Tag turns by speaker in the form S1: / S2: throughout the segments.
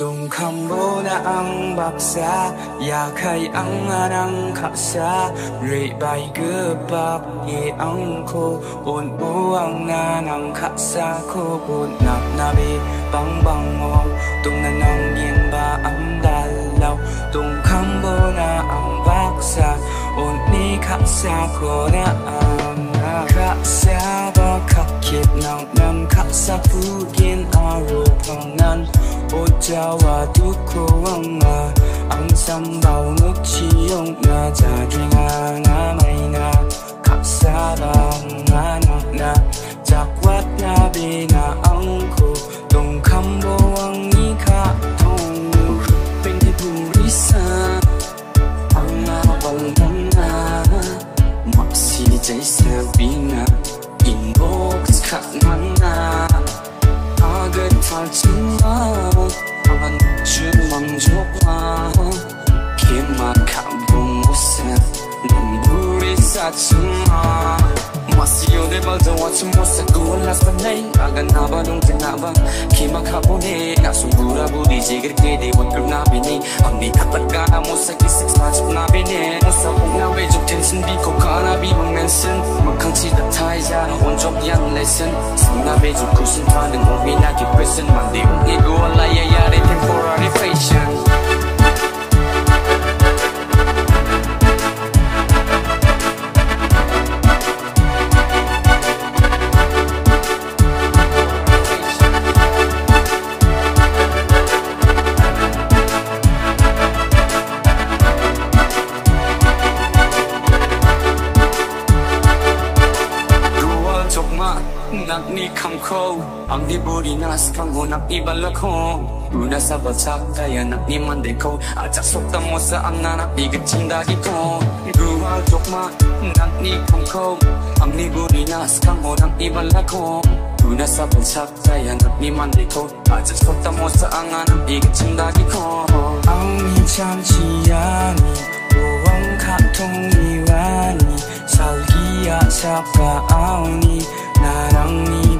S1: Dung kham Dungkambo na ang baksa khai ang anang kapsa Ribay gebab Ye ang ko Un ang na nang ng kapsa ko na nabi bang bang mo Tung na nang yin ba ang kham Dungkambo na ang baksa Un ni kapsa ko na ang Kapsa ba kakit nang ng kapsa Pugin arupangan ang 자와 두코왕마 앙삼바오 묵치용나 자중하나 마이나 kapsabanganakna 찾지마 마시오를 발더워치 못사고 올라서네 막아나봐 농대나봐 기막하보니 나 손부라부리 지그끼리 원끌나비니 언니 아빠가 못사기 식사집나비니 무사봉나 외적 텐신 비코 가나비 막맨슨 막강치다 타이자 원적이한 레슨 상나비 좋구신 반응 고민하기 뺏은 만디 웅이 구월라야 야래 temporary fashion ko Ang diburi naskang hunang ibala ko Una sa batsak kaya nang imande ko At sakta mo sa ang nanak bigatindagi ko Ruwa jokma nang nikong ko Ang diburi naskang hunang ibala ko Una sa batsak kaya nang imande ko At sakta mo sa ang nanak bigatindagi ko Ang hichang chiyani Ruwang katong iwani Salgiya sa kaawni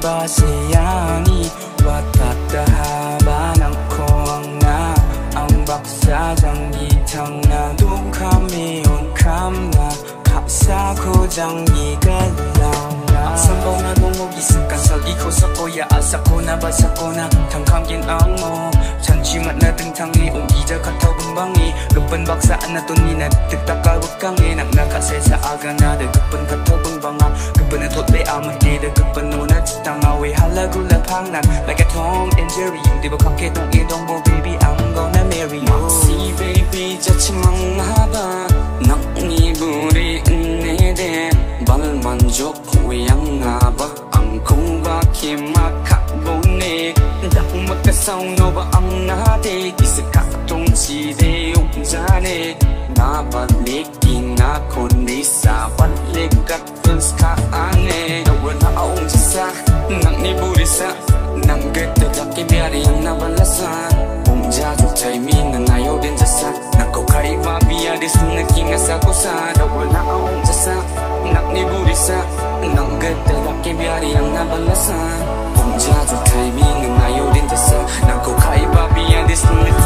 S1: salgia chaka au ni 나랑 네 바세야니 왔다 haba ng koang na Ang baksajang gitang na Dukami on kam na Kapsa ko jang igalaw na Sambaw na gumugisang kasal Iko sa koya asa ko na basa ko na Tangkamgin ang mo Chanchimat na tengtangi Ugija kataw bumbangi Lupan baksaan na tunni na Tiktakawag kangi Nang nakasay sa aga na Dagpan kataw bumbanga Gapan na totbe amag di Dagpan no na chitanga we holla gula pangnan Like a Tom and Jerry You diba kake tong e dong bo baby, I'm gonna marry you. Maxi baby jachi mang haba Nak ni buri ne de Bal manjok we ang haba Ang kung ba kima kakbone Dak makasaw no ba ang nate Isa ka tong si de yung jane Nabalik di na kundi Sa balik at friends ka ane Nawa na aong sa ni burisa nang ge te taki pyari ang nabalasa bumja jo chai mi na nayo din jasa nako khari ba biya dis na kinga sa ko sa dawala aung jasa nak ni burisa nang ge te taki pyari ang nabalasa jo chai mi na nayo din jasa nako khari ba biya dis na